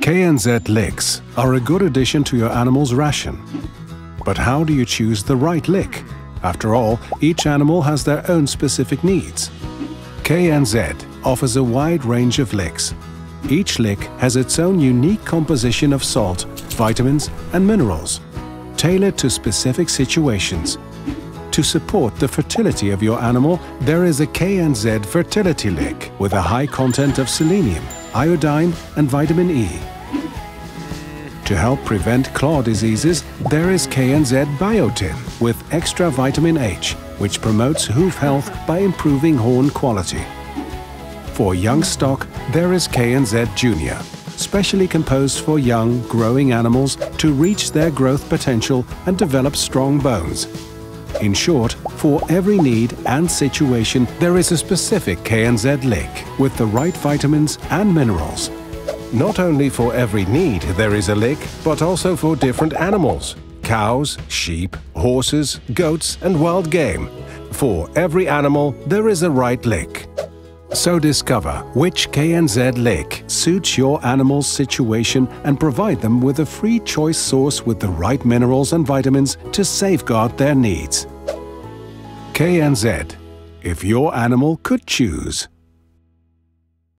KNZ licks are a good addition to your animal's ration. But how do you choose the right lick? After all, each animal has their own specific needs. KNZ offers a wide range of licks. Each lick has its own unique composition of salt, vitamins and minerals, tailored to specific situations. To support the fertility of your animal, there is a KNZ fertility lick with a high content of selenium, iodine and vitamin E. To help prevent claw diseases, there is KNZ Biotin with extra vitamin H, which promotes hoof health by improving horn quality. For young stock, there is KNZ Junior, specially composed for young, growing animals to reach their growth potential and develop strong bones. In short, for every need and situation, there is a specific KNZ lick with the right vitamins and minerals. Not only for every need there is a lick, but also for different animals. Cows, sheep, horses, goats and wild game. For every animal there is a right lick. So discover which KNZ lick suits your animal's situation and provide them with a free choice source with the right minerals and vitamins to safeguard their needs. KNZ. If your animal could choose.